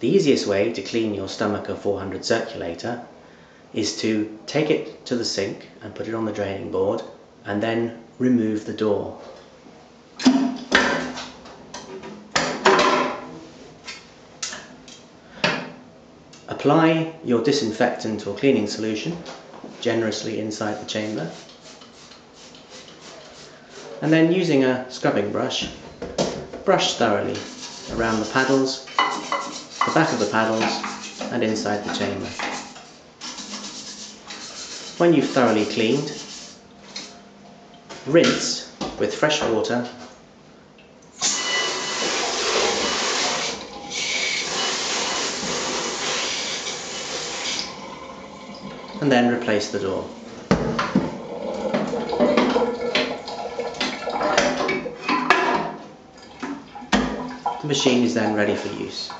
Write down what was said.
The easiest way to clean your Stomacher 400 circulator is to take it to the sink and put it on the draining board and then remove the door. Apply your disinfectant or cleaning solution generously inside the chamber and then using a scrubbing brush brush thoroughly around the paddles, back of the paddles and inside the chamber. When you've thoroughly cleaned, rinse with fresh water and then replace the door. The machine is then ready for use.